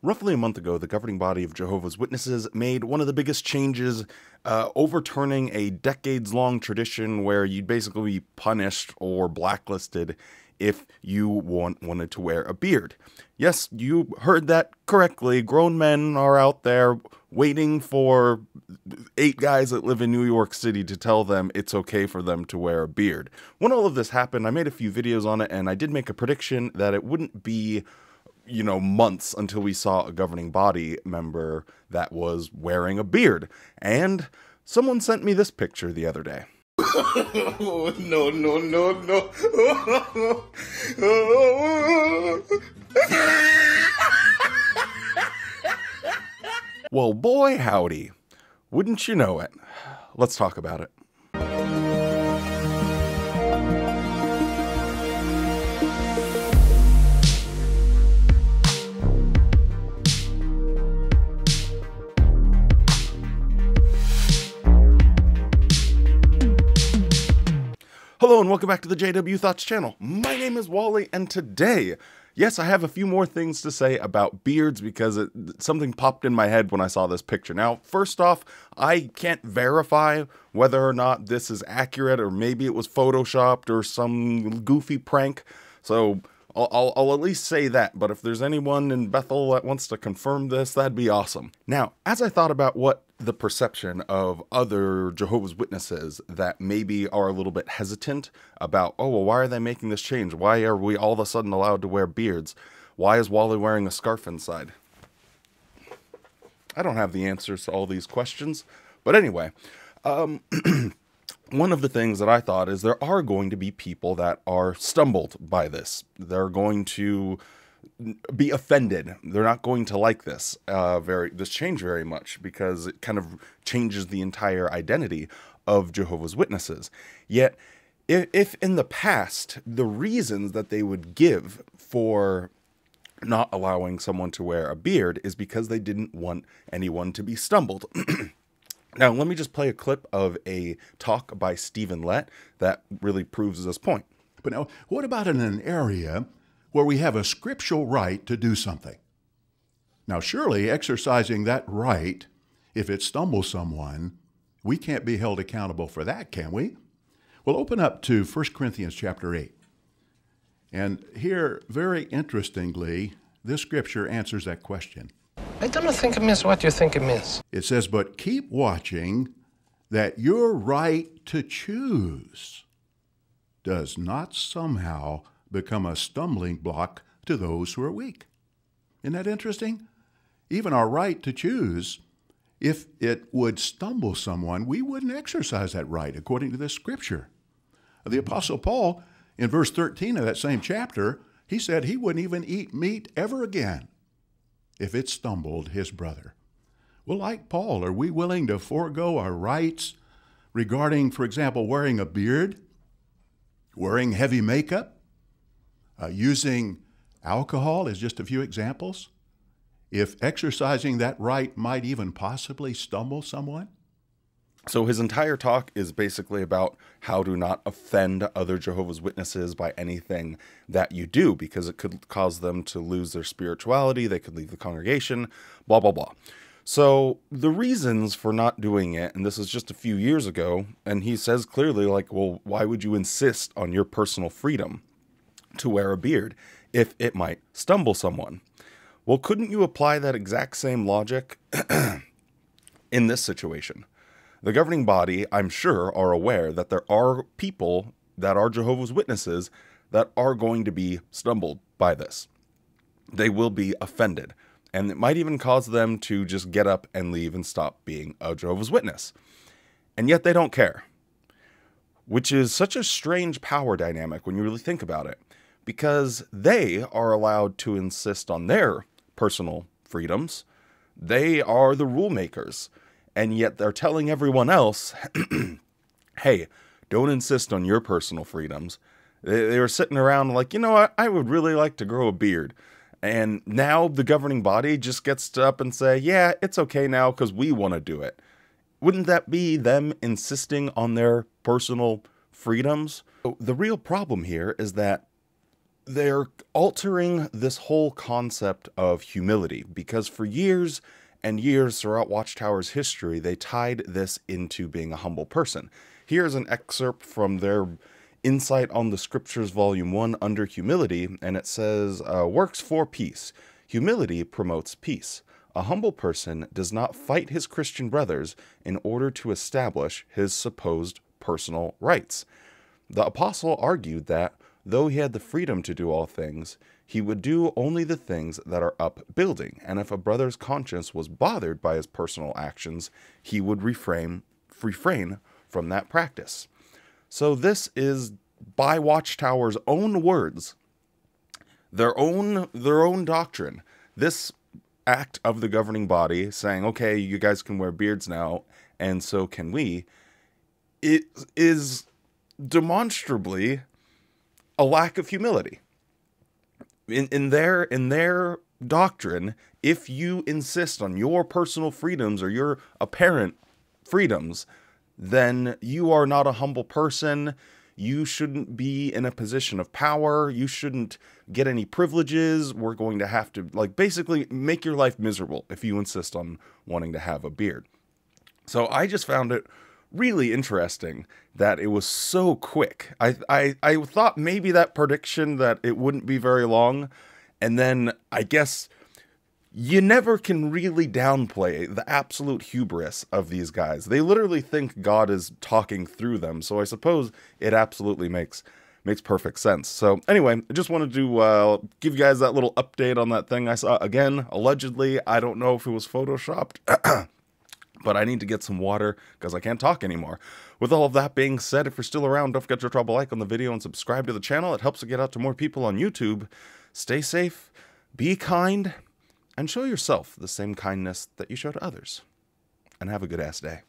Roughly a month ago, the governing body of Jehovah's Witnesses made one of the biggest changes, uh, overturning a decades long tradition where you'd basically be punished or blacklisted if you want, wanted to wear a beard. Yes, you heard that correctly. Grown men are out there waiting for eight guys that live in New York City to tell them it's okay for them to wear a beard. When all of this happened, I made a few videos on it and I did make a prediction that it wouldn't be you know, months until we saw a governing body member that was wearing a beard. And someone sent me this picture the other day. oh, no, no, no, no. well, boy, howdy. Wouldn't you know it? Let's talk about it. And welcome back to the JW Thoughts channel. My name is Wally and today, yes, I have a few more things to say about beards because it, something popped in my head when I saw this picture. Now, first off, I can't verify whether or not this is accurate or maybe it was photoshopped or some goofy prank. So I'll, I'll, I'll, at least say that, but if there's anyone in Bethel that wants to confirm this, that'd be awesome. Now, as I thought about what the perception of other Jehovah's Witnesses that maybe are a little bit hesitant about, oh, well, why are they making this change? Why are we all of a sudden allowed to wear beards? Why is Wally wearing a scarf inside? I don't have the answers to all these questions. But anyway, um, one of the things that I thought is there are going to be people that are stumbled by this. They're going to be offended. They're not going to like this uh, very this change very much because it kind of changes the entire identity of Jehovah's Witnesses. Yet, if, if in the past the reasons that they would give for not allowing someone to wear a beard is because they didn't want anyone to be stumbled. now, let me just play a clip of a talk by Stephen Lett that really proves this point. But now, what about in an area where we have a scriptural right to do something. Now, surely exercising that right, if it stumbles someone, we can't be held accountable for that, can we? Well, open up to 1 Corinthians chapter 8. And here, very interestingly, this scripture answers that question. I don't think it means what you think it means. It says, But keep watching that your right to choose does not somehow become a stumbling block to those who are weak. Isn't that interesting? Even our right to choose, if it would stumble someone, we wouldn't exercise that right according to this scripture. The Apostle Paul, in verse 13 of that same chapter, he said he wouldn't even eat meat ever again if it stumbled his brother. Well, like Paul, are we willing to forego our rights regarding, for example, wearing a beard, wearing heavy makeup, uh, using alcohol is just a few examples. If exercising that right might even possibly stumble someone. So his entire talk is basically about how to not offend other Jehovah's Witnesses by anything that you do because it could cause them to lose their spirituality, they could leave the congregation, blah blah blah. So the reasons for not doing it, and this is just a few years ago, and he says clearly like, well, why would you insist on your personal freedom? To wear a beard if it might stumble someone. Well, couldn't you apply that exact same logic in this situation? The governing body, I'm sure, are aware that there are people that are Jehovah's Witnesses that are going to be stumbled by this. They will be offended, and it might even cause them to just get up and leave and stop being a Jehovah's Witness. And yet they don't care, which is such a strange power dynamic when you really think about it because they are allowed to insist on their personal freedoms. They are the rule makers. And yet they're telling everyone else, hey, don't insist on your personal freedoms. They, they were sitting around like, you know what? I would really like to grow a beard. And now the governing body just gets up and say, yeah, it's okay now because we want to do it. Wouldn't that be them insisting on their personal freedoms? The real problem here is that they're altering this whole concept of humility because for years and years throughout Watchtower's history, they tied this into being a humble person. Here's an excerpt from their Insight on the Scriptures, Volume 1, under humility, and it says, uh, Works for peace. Humility promotes peace. A humble person does not fight his Christian brothers in order to establish his supposed personal rights. The apostle argued that, though he had the freedom to do all things, he would do only the things that are upbuilding, and if a brother's conscience was bothered by his personal actions, he would refrain, refrain from that practice. So this is by Watchtower's own words, their own their own doctrine. This act of the governing body saying, "Okay, you guys can wear beards now, and so can we." It is demonstrably a lack of humility. In in their in their doctrine, if you insist on your personal freedoms or your apparent freedoms, then you are not a humble person. You shouldn't be in a position of power. You shouldn't get any privileges. We're going to have to, like, basically make your life miserable if you insist on wanting to have a beard. So I just found it really interesting that it was so quick. I, I, I thought maybe that prediction that it wouldn't be very long. And then I guess you never can really downplay the absolute hubris of these guys. They literally think God is talking through them. So I suppose it absolutely makes makes perfect sense. So anyway, I just wanted to uh, give you guys that little update on that thing I saw. Again, allegedly, I don't know if it was photoshopped. but I need to get some water because I can't talk anymore. With all of that being said, if you're still around, don't forget to drop a like on the video and subscribe to the channel. It helps to get out to more people on YouTube. Stay safe, be kind, and show yourself the same kindness that you show to others. And have a good ass day.